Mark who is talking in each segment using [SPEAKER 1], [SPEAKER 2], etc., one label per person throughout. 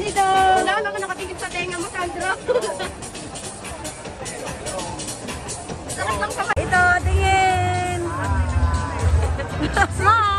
[SPEAKER 1] dito.
[SPEAKER 2] Wala na ako nakatingin sa tenga mo, Sandro. Sarap lang sa
[SPEAKER 1] Ito, tingin. Smile.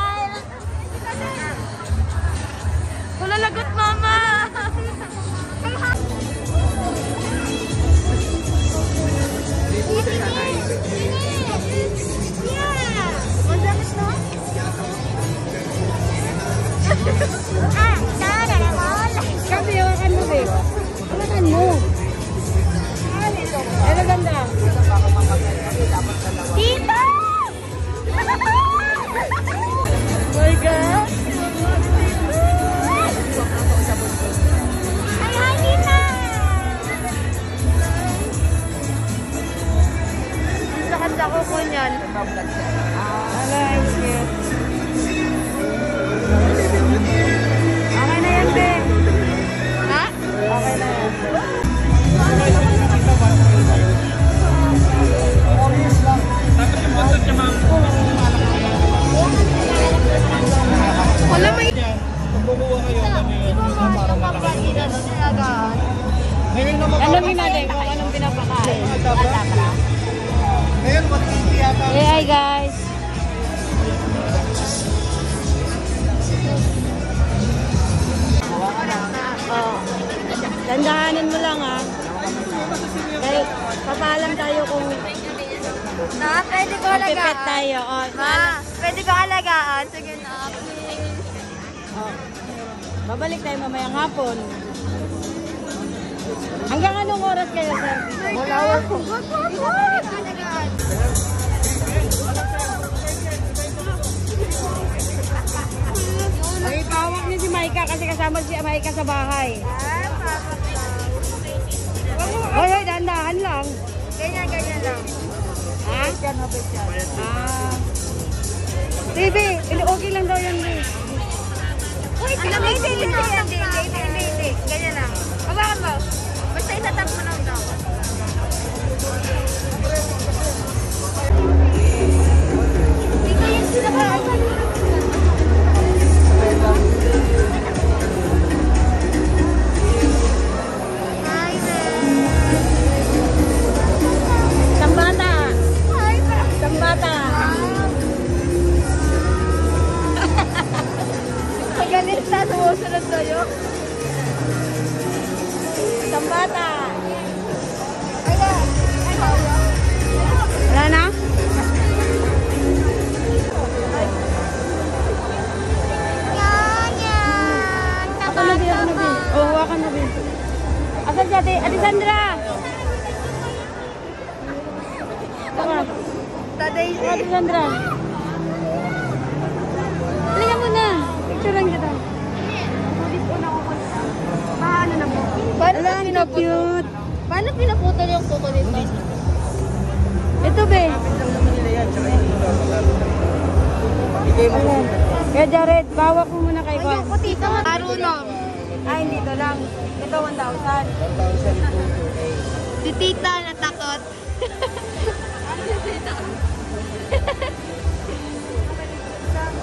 [SPEAKER 3] Ngayon naman
[SPEAKER 1] Alamin natin kung anong pinapakain.
[SPEAKER 3] Ngayon, 180 yata.
[SPEAKER 1] Hey, hi guys. Oh. Dandahanan mo lang ah. Dahil papalam tayo kung
[SPEAKER 2] Na, pwede ko
[SPEAKER 1] pipet
[SPEAKER 2] alagaan.
[SPEAKER 1] tayo. Oh,
[SPEAKER 2] Ma, pwede ko alagaan. Sige na, please.
[SPEAKER 1] oh. Babalik tayo mamayang hapon. Hanggang anong oras kayo, sir?
[SPEAKER 2] Wala ako.
[SPEAKER 1] Ay, pawak niyo si Maika kasi kasama si Maika sa bahay.
[SPEAKER 2] Ah.
[SPEAKER 1] Hoy, hoy, dahan-dahan lang.
[SPEAKER 2] Ganyan, ganyan lang.
[SPEAKER 1] Ha? Ah. Baby, ili- okay lang daw yan.
[SPEAKER 2] Wait, hindi, hindi, hindi, hindi, Hawakan mo
[SPEAKER 1] din. Asan si ate? Ate Sandra!
[SPEAKER 2] Baka.
[SPEAKER 1] Ate Sandra. Halika muna. Picture lang kita.
[SPEAKER 2] Paano na po? Paano
[SPEAKER 1] Alam, pinaputol?
[SPEAKER 2] Paano pinaputol yung kuko nito?
[SPEAKER 1] Ito be. Kaya Jared, bawa ko muna kay
[SPEAKER 2] Boss. Ayun, puti
[SPEAKER 1] ka. Aruno ito lang. Ito, 1,000.
[SPEAKER 3] 1,000
[SPEAKER 2] Si tita natakot.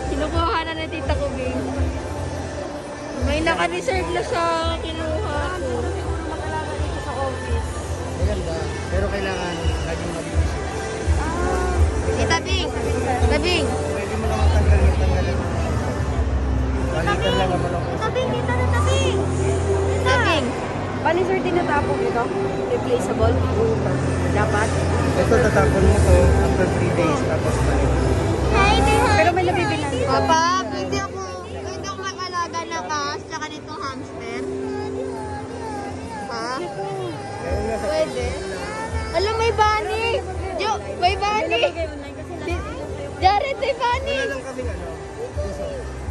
[SPEAKER 2] Kinukuha na ng tita ko, Bing. May naka-reserve na sa kinuha ko.
[SPEAKER 1] Mag-alaga dito sa office.
[SPEAKER 3] Maganda. Pero kailangan laging mabilis.
[SPEAKER 2] Tita Bing. Tita Bing.
[SPEAKER 3] Pwede mo naman tanggalin, tanggalin. Balikan lang naman ako.
[SPEAKER 2] Tita Bing, tita, tita Bing. Tita Bing.
[SPEAKER 1] Tinatapong ito. Replaceable. Dapat.
[SPEAKER 3] Ito tatapon mo to after 3 days tapos balik.
[SPEAKER 2] Hi,
[SPEAKER 1] Pero may nabibilan.
[SPEAKER 2] Papa, hindi ako, hindi ako makalaga ng kas, tsaka nitong hamster. Ha? Pwede. Alam, may bunny! Jo, may bunny! Jared, may bunny!
[SPEAKER 3] Wala lang kaming ano.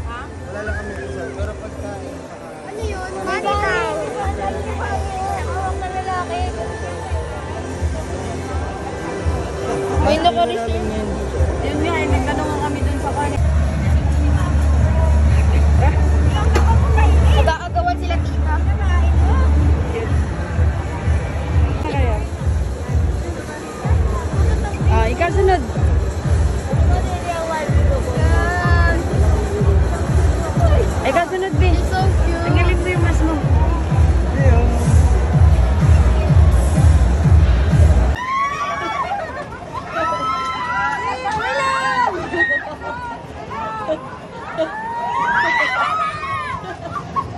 [SPEAKER 1] Ha?
[SPEAKER 3] Wala lang kaming puso. Pero pagka
[SPEAKER 2] Ano ko rin?
[SPEAKER 1] Yun nga, eh, nagtanong kami dun sa kanila.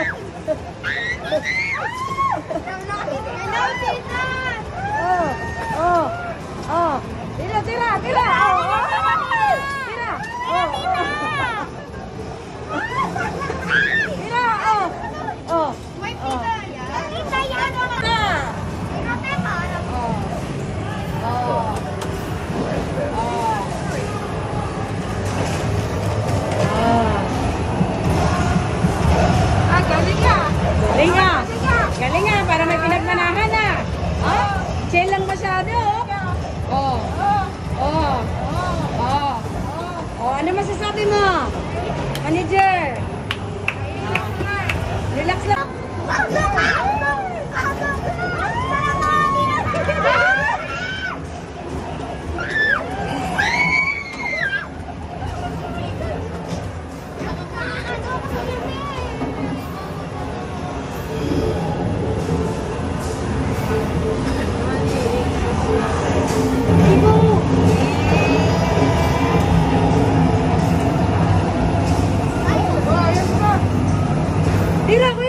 [SPEAKER 1] Oh. Oh. Oh. Tira, tira, tira. Chill lang masyado. Oh. Oh. Oh. Oh. Oh, ano masasabi mo? Manager. Mira, güey.